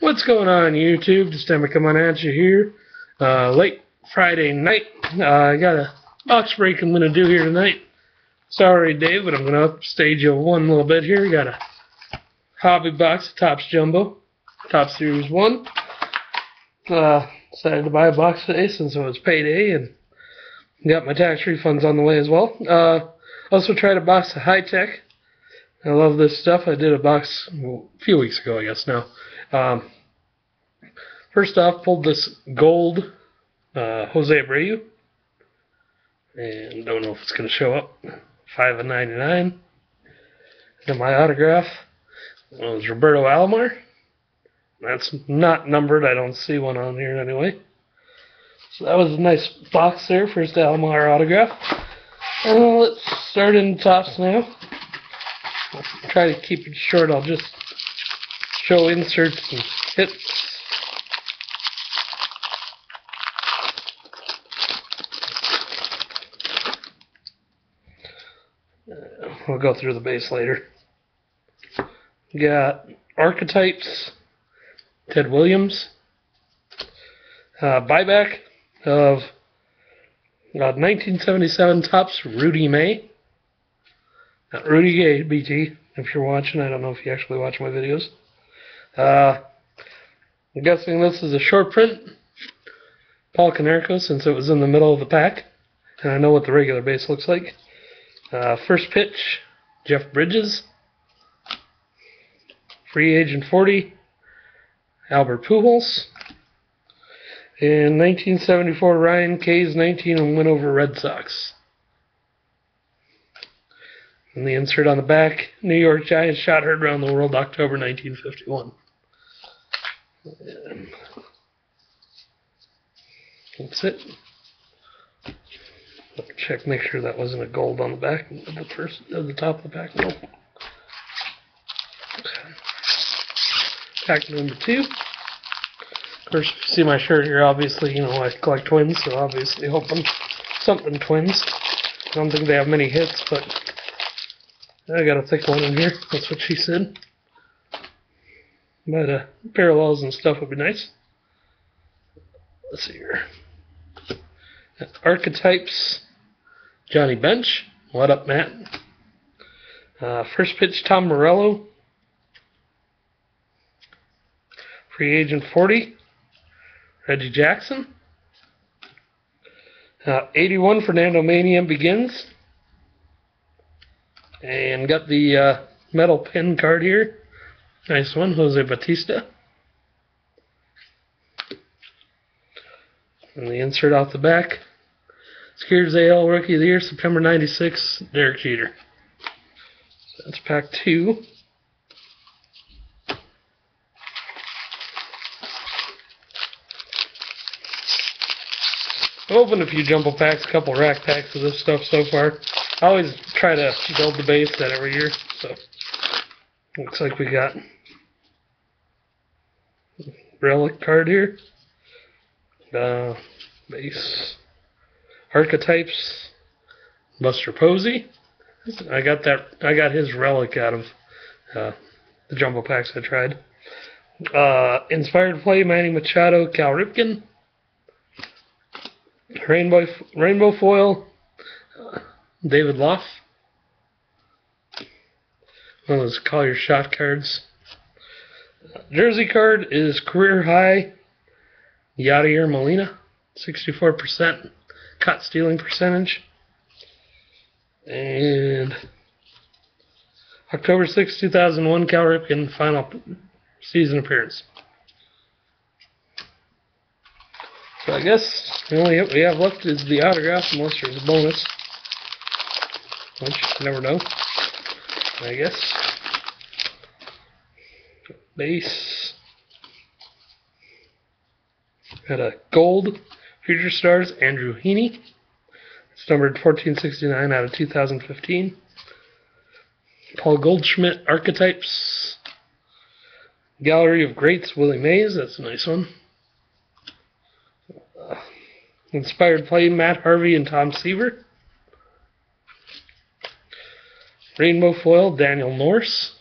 What's going on YouTube? Just time on at you here. Uh, late Friday night. Uh, I got a box break I'm going to do here tonight. Sorry, Dave, but I'm going to upstage you one little bit here. Got a hobby box of Jumbo, Topps Series 1. Uh, decided to buy a box today since it was payday and got my tax refunds on the way as well. Uh, also tried a box of High Tek. I love this stuff. I did a box well, a few weeks ago, I guess now. Um, first off, pulled this gold uh, Jose Abreu, and don't know if it's going to show up. Five of ninety nine. And my autograph was Roberto Alomar. That's not numbered. I don't see one on here anyway. So that was a nice box there. First Alomar autograph. And let's start in the Topps now. I'll try to keep it short. I'll just show inserts and hits. Uh, we'll go through the base later. Got archetypes, Ted Williams, uh, buyback of uh, 1977 Topps Rudy May. Not Rudy Gay, BT, if you're watching. I don't know if you actually watch my videos. Uh, I'm guessing this is a short print. Paul Konerko, since it was in the middle of the pack. And I know what the regular base looks like. Uh, first pitch, Jeff Bridges. Free agent 40, Albert Pujols. In 1974, Ryan K's 19 and win over Red Sox. And the insert on the back, New York Giants shot heard around the world, October 1951. And that's it. Check, make sure that wasn't a gold on the back of the first, of the top of the pack. No. Pack number two. Of course, if you see my shirt here, obviously, you know, I collect twins, so obviously hoping something twins. I don't think they have many hits, but I got a thick one in here. That's what she said. But uh, parallels and stuff would be nice. Let's see here. Archetypes, Johnny Bench. What up, Matt? Uh, first pitch, Tom Morello. Free agent 40, Reggie Jackson. Uh, 81, Fernandomania begins. And got the uh, metal pin card here. Nice one, Jose Bautista. And the insert off the back. Skiers AL Rookie of the Year, September 96, Derek Jeter. That's pack two. I've opened a few jumbo packs, a couple rack packs of this stuff so far. I always try to build the base set every year, so looks like we got relic card here. Uh, base archetypes. Buster Posey. I got that. I got his relic out of uh, the jumbo packs I tried. Uh, inspired play: Manny Machado, Cal Ripken. Rainbow Rainbow foil: uh, David Lough. One of those Collier shot cards. Jersey card is career high. Yadier Molina, 64% cut stealing percentage. And October 6, 2001, Cal Ripken final season appearance. So I guess the only we have left is the autograph, unless there's a bonus. Which you never know. I guess. Base. Got a gold Future Stars, Andrew Heaney. It's numbered 1469 out of 2015. Paul Goldschmidt, Archetypes. Gallery of Greats, Willie Mays. That's a nice one. Uh, inspired play, Matt Harvey and Tom Seaver. Rainbow foil, Daniel Norris.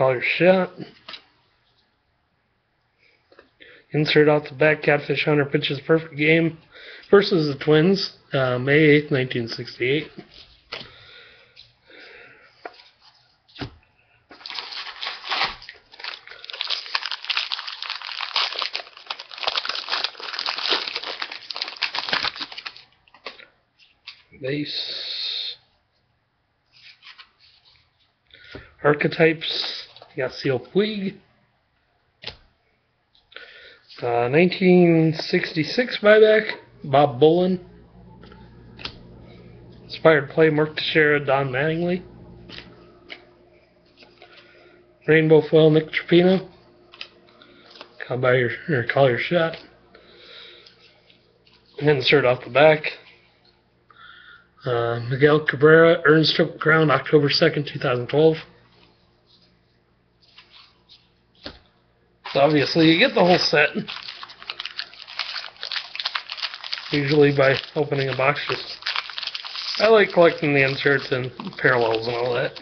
Collier shot. Insert out the back. Catfish Hunter pitches perfect game versus the Twins, uh, May 8th, 1968. Base. Archetypes. Yasiel Puig. Uh, 1966 buyback. Bob Bullen. Inspired play Mark Teixeira, Don Mattingly. Rainbow foil Nick Tropeano. Call by your or call your shot. Insert off the back. Uh, Miguel Cabrera earns Triple Crown October 2nd, 2012. So obviously you get the whole set. Usually by opening a box just I like collecting the inserts and parallels and all that.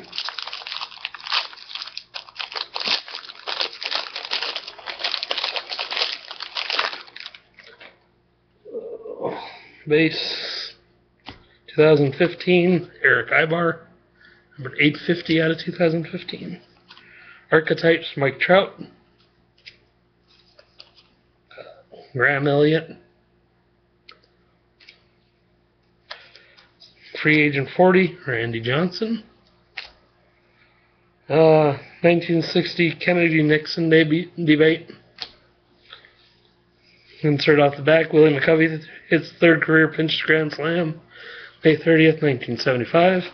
Uh, base 2015, Erick Aybar, number 850 out of 2015. Archetypes, Mike Trout, Graham Elliott, Free Agent 40, Randy Johnson. Uh, 1960 Kennedy Nixon debate. debate. Insert off the back, Willie McCovey hits third career pinch grand slam, May 30th, 1975.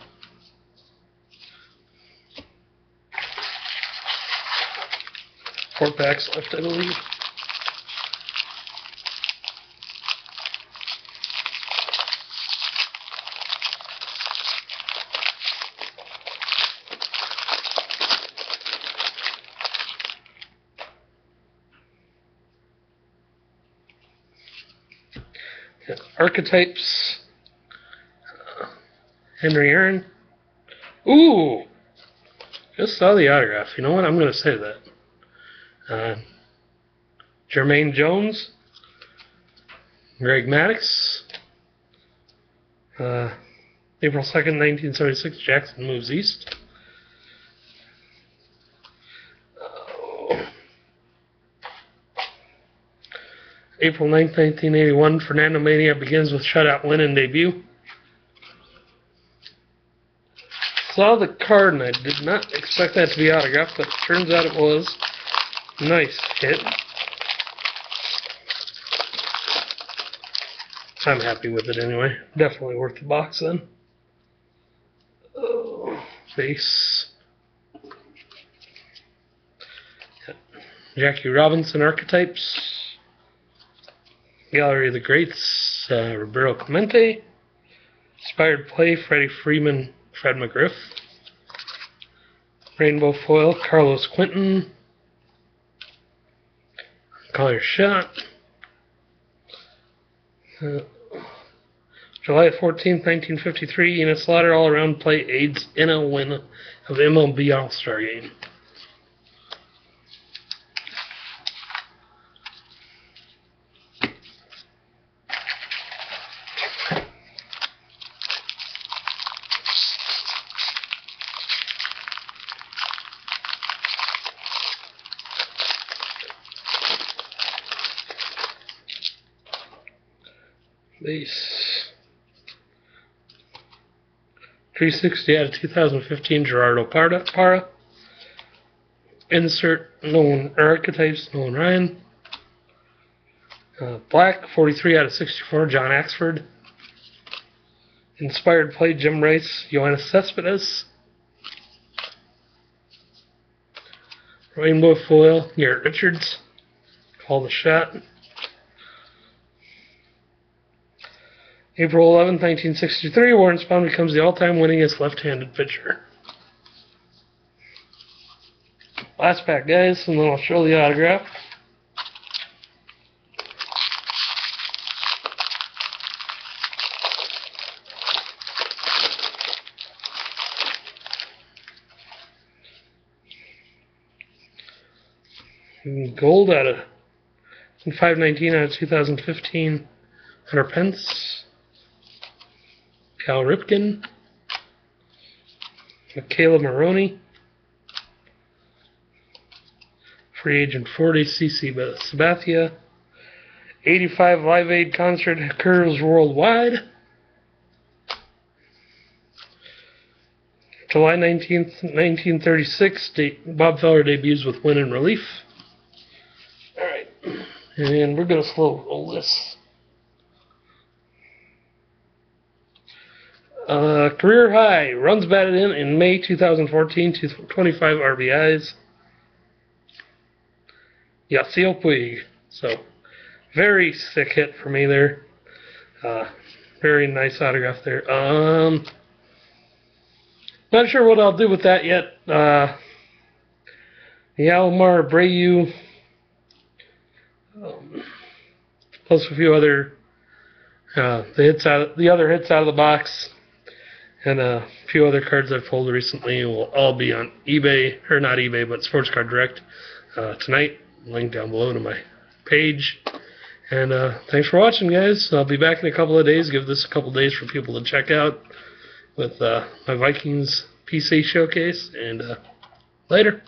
Four packs left, I believe. Archetypes. Uh, Henry Aaron. Ooh! Just saw the autograph. You know what? I'm going to say that. Uh, Jermaine Jones. Greg Maddux. Uh, April 2nd, 1976, Jackson moves east. April 9, 1981, Fernandomania begins with shutout win and debut. Saw the card and I did not expect that to be autographed, but turns out it was. Nice hit. I'm happy with it anyway. Definitely worth the box then. Oh, base. Jackie Robinson archetypes. Gallery of the Greats, uh, Roberto Clemente. Inspired play, Freddie Freeman, Fred McGriff. Rainbow foil, Carlos Quentin. Color shot. Uh, July 14th, 1953, Enos Slaughter all around play aids in a win of MLB All Star game. Base. 360 out of 2015, Gerardo Parra. Insert known Archetypes, known Ryan. Uh, Black, 43 out of 64, John Axford. Inspired play, Jim Rice, Yoenis Cespedes. Rainbow foil, Garrett Richards. Call the shot. April 11, 1963, Warren Spahn becomes the all-time winningest left-handed pitcher. Last pack, guys, and then I'll show the autograph. Gold out of 519 out of 2015, Hunter Pence. Cal Ripken. McKayla Maroney. Free agent 40, CC Sabathia. 85 Live Aid concert occurs worldwide. July 19th, 1936, de- Bob Feller debuts with Win and Relief. Alright, and we're going to slow roll this. Uh, career high, runs batted in in May 2014 to 25 RBIs. Yasiel Puig. So, very sick hit for me there. Uh, very nice autograph there. Um, not sure what I'll do with that yet. Uh, the Alomar Abreu, um, plus a few other uh, the hits out, the other hits out of the box, and a few other cards I've pulled recently will all be on eBay or not eBay, but Sports Card Direct uh, tonight. Link down below to my page. And uh, thanks for watching, guys. I'll be back in a couple of days. Give this a couple of days for people to check out with uh, my Vikings PC showcase. And uh, later.